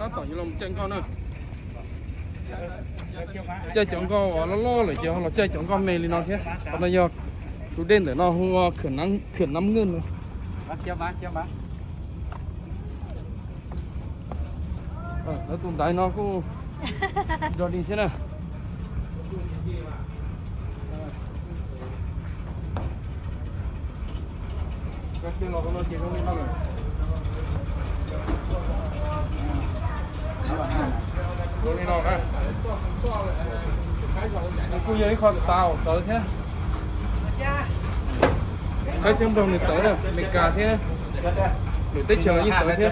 nó tỏ như là một chân con nữa chơi chọn con nó lo lại cho nó chơi chọn con mê lên nó thế còn bây giờ chú đen để nó không khẩn năng khẩn năm ngân nữa chiếu bán chiếu bán ờ nó tồn tại nó cũng rồi đi thế nào. Các cái nó có nó chỉ không biết nó rồi Cô đi đâu đây? Style, thế. Cái trong đồng này chở được, mình cà thế. Để tích chờ như thế.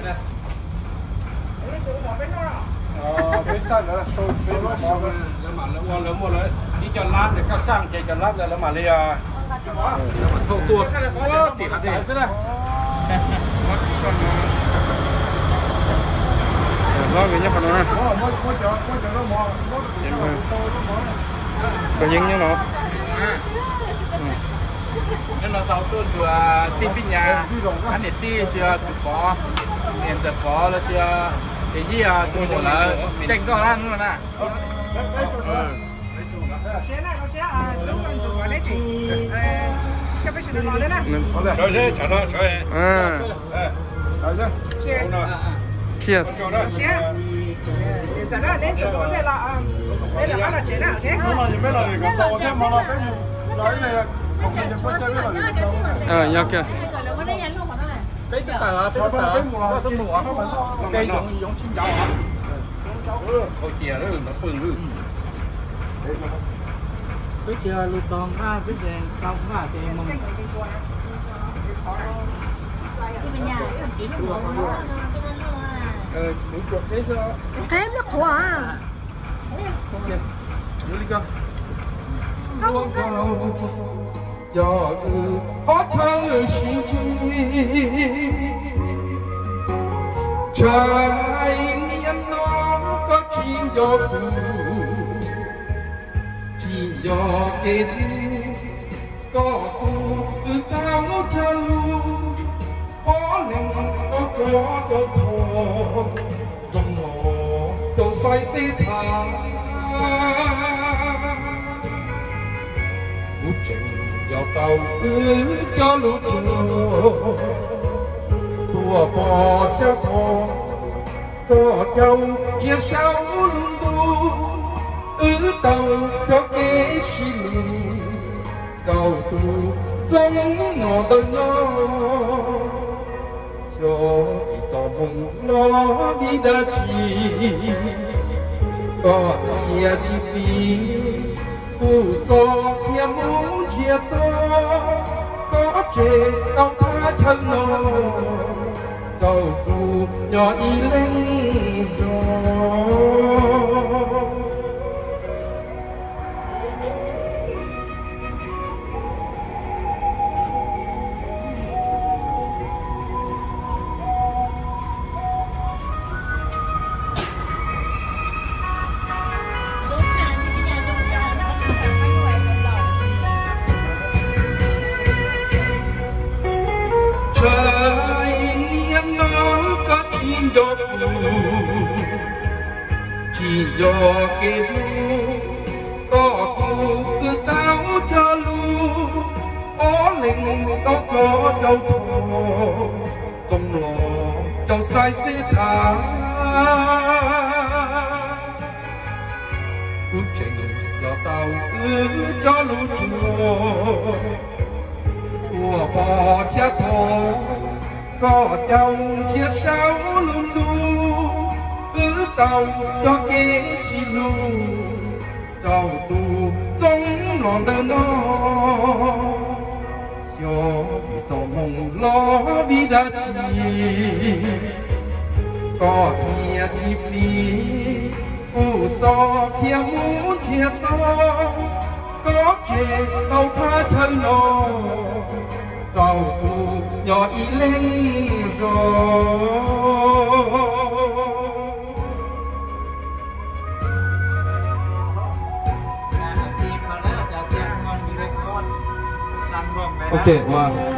Ờ, bên là sôi, bên đó là sôi. Nó mà nó uống đấy. Đi cho lát thì các sang chạy cho lát rồi nó mà đi à. Nó mà thuộc nó cái nhất phần nó chờ chờ Có dính như nó nên là tàu tôi vừa tin pin nhà. Anh để ti chưa? Có hiện giờ có là chưa? Cái gì à tôi một là tranh có ăn luôn nè. Chơi chơi chả nó chơi rồi. Chứ Cheers. Ờ, dạ, nó là cái này cái sầu thế mà nó cái nói này không phải cái cái này cái Ờ, nhớ kìa cái cái tờ cái tờ cái cái mùa cái giống giống chim gió hả thôi chè đó nó phừng luôn cái chưa lụt tòng ra sức đèn tòng ra là chị mong Ờ, cái chuột nó của à Yes. Đưa đi con. Buông cầu Giờ ừ Có thơ xin chi Trời nhiên nó có chín gió phụ Chỉ gió kết Có tu từ cao chân Có nâng có cho cho thọ Trong ngõ cho xoay xế thả Bút trình vào tàu cứ cho lũ chùa Thua bò cho bò Cho châu chia sáu lung đu Ứ tàu cho kế xì lì Cầu tu trong ngõ đơn nhau cho mong nó đã chi có kia chi phí cụ so kia muốn chia to có trẻ cao tha chân nó cầu cụ nhỏ đi lên rồi chỉ do cái lu có cụ cứ tao cho lu ó linh có cho châu thù. Trong lò châu sai xế thả bước trình cho tao cứ cho lu chùa. Của bò chia thổ cho châu chia sáu luôn luôn cứ tàu cho kế xì lu tàu tu trong lòng đơn nó cho cho mong lo bi đã chi. Có kia chi phí u so kia muốn chia to. Có trẻ tàu tha chân nó tàu tu nhỏ y lên 对我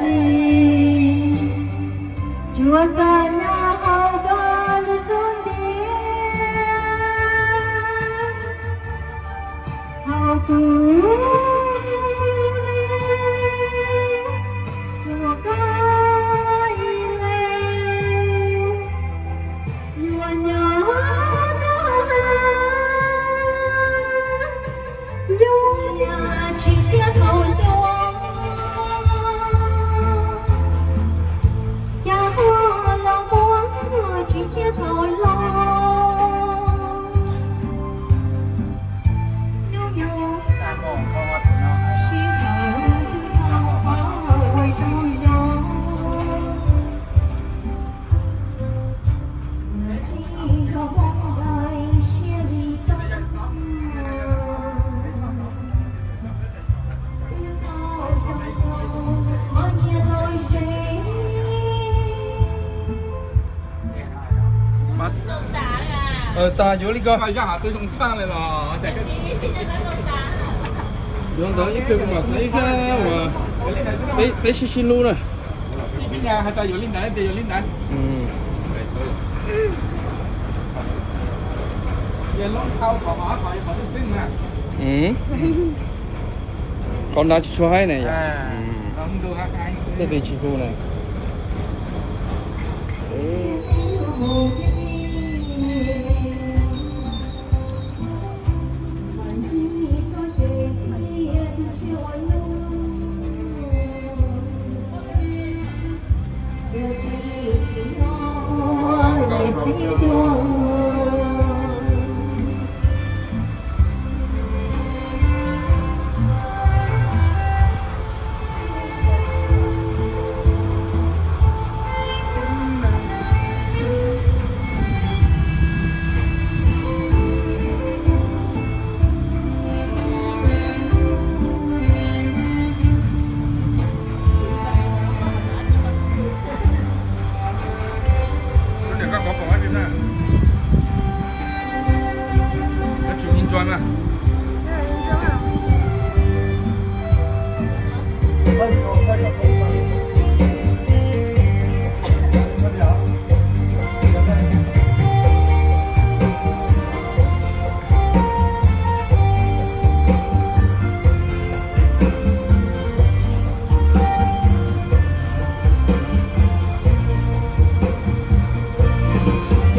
的 ờ ta vô coi mà ra tôi không sang này là chạy cái những phim mà sẽ ra mà bé bé xin xin luôn rồi cái nhà hai ta vô lên đấy thì vô lên đấy giờ lông thau bỏ bỏ khỏi bỏ cái xương nè ừ. Con đã cho hay này. À ừ. Thế thì chị cô này.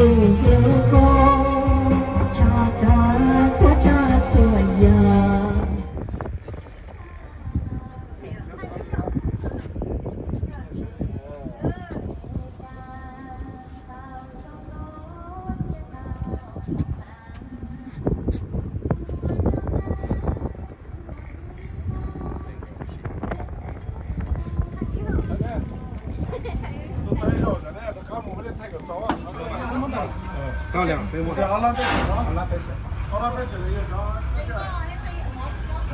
Ooh. 倒两杯我看看啊那杯水。啊水啊那杯水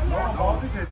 没好好